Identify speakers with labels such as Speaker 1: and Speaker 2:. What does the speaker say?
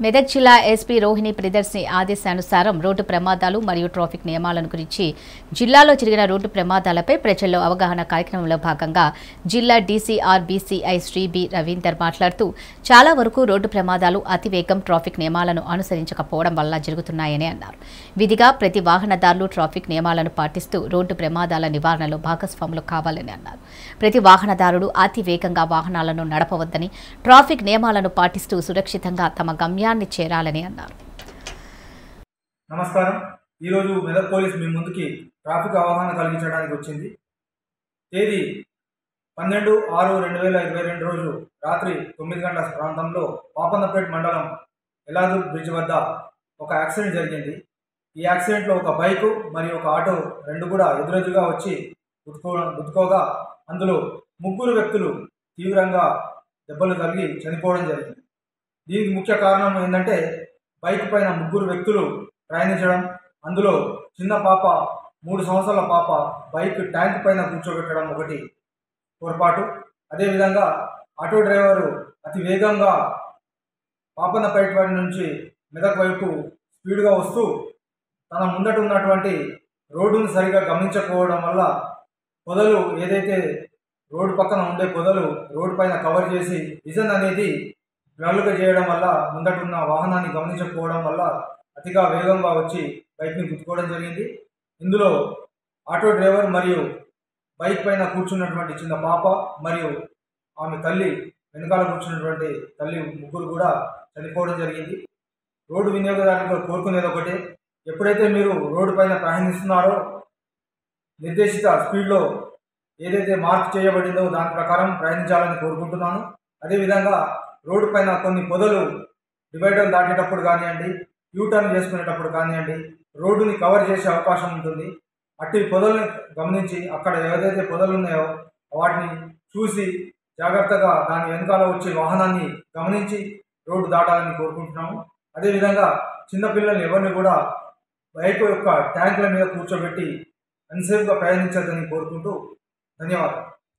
Speaker 1: మెదక్ జిల్లా ఎస్పీ రోహిణి ప్రియదర్శిని ఆదేశానుసారం రోడ్డు ప్రమాదాలు మరియు ట్రాఫిక్ నియమాలను గురించి జిల్లాలో జరిగిన రోడ్డు ప్రమాదాలపై ప్రజల్లో అవగాహన కార్యక్రమంలో భాగంగా జిల్లా DCR BCI Shri B Ravinder మాట్లాడుతూ చాలా వరకు రోడ్డు ప్రమాదాలు అతివేగం ట్రాఫిక్ నియమాలను అనుసరించకపోవడం వల్ల జరుగుతున్నాయని అన్నారు. విధిగా ప్రతి వాహనదారులు ట్రాఫిక్ నియమాలను పాటిస్తూ రోడ్డు ప్రమాదాల నివారణలో భాగస్వాములు కావాలని అన్నారు. ప్రతి వాహనదారుడు అతి వేగంగా వాహనాలను నడపవద్దని ట్రాఫిక్ నియమాలను పాటిస్తూ సురక్షితంగా తమ గమ్యాన్ని చేరాలని అన్నారు.
Speaker 2: నమస్కారం. ఈరోజు మెదక్ పోలీస్ మీ ముందుకి ట్రాఫిక్ అవగాహన కలిగించడానికి వచ్చింది. తేదీ పన్నెండు ఆరు రెండు వేల ఇరవై రెండు రోజు రాత్రి తొమ్మిది గంటల ప్రాంతంలో పాపన్నపేట మండలం ఎలాదూర్ బ్రిడ్జ్ వద్ద ఒక యాక్సిడెంట్ జరిగింది. ఈ యాక్సిడెంట్లో ఒక బైకు మరియు ఒక ఆటో రెండు కూడా ఎదురెదురుగా వచ్చి గుద్దుకో గుద్దుకోగా అందులో ముగ్గురు వ్యక్తులు తీవ్రంగా దెబ్బలు తగిలి చనిపోవడం జరిగింది. దీనికి ముఖ్య కారణం ఏంటంటే బైక్ పైన ముగ్గురు వ్యక్తులు ప్రయాణించడం అందులో చిన్న పాప మూడు సంవత్సరాల పాప బైక్ ట్యాంక్ పైన కూర్చోబెట్టడం ఒకటి పొరపాటు. అదేవిధంగా ఆటో డ్రైవరు అతి వేగంగా పాపన్నపేట వాడి నుంచి మెదక్ వైపు స్పీడ్గా వస్తూ తన ముందట ఉన్నటువంటి రోడ్డును సరిగా గమనించకపోవడం వల్ల పొదలు ఏదైతే రోడ్డు పక్కన ఉండే పొదలు రోడ్డు పైన కవర్ చేసి విజన్ అనేది బ్లర్గా చేయడం వల్ల ముందటున్న వాహనాన్ని గమనించకపోవడం వల్ల అతిగా వేగంగా వచ్చి బైక్ని గుద్దుకోవడం జరిగింది. ఇందులో ఆటో డ్రైవర్ మరియు బైక్ పైన కూర్చున్నటువంటి చిన్న పాప మరియు ఆమె తల్లి వెనకాల కూర్చున్నటువంటి తల్లి ముగ్గురు కూడా చనిపోవడం జరిగింది. రోడ్డు వినియోగదారులు కోరుకునేది ఒకటే ఎప్పుడైతే మీరు రోడ్డు పైన ప్రయాణిస్తున్నారో నిర్దేశిత స్పీడ్లో ఏదైతే మార్క్ చేయబడిందో దాని ప్రకారం ప్రయాణించాలని కోరుకుంటున్నాను. అదేవిధంగా రోడ్డు పైన కొన్ని పొదలు డివైడర్ దాటేటప్పుడు కానివ్వండి యూటర్న్ చేసుకునేటప్పుడు కానివ్వండి రోడ్డుని కవర్ చేసే అవకాశం ఉంటుంది. అట్టి పొదల్ని గమనించి అక్కడ ఏదైతే పొదలు ఉన్నాయో వాటిని చూసి జాగ్రత్తగా దాని వెనకాల వచ్చే వాహనాన్ని గమనించి రోడ్డు దాటాలని కోరుకుంటున్నాము. అదేవిధంగా చిన్నపిల్లల్ని ఎవరిని కూడా బైక్ యొక్క ట్యాంకుల మీద కూర్చోబెట్టి అన్సేఫ్గా ప్రయాణించద్దని కోరుకుంటూ ధన్యవాదాలు.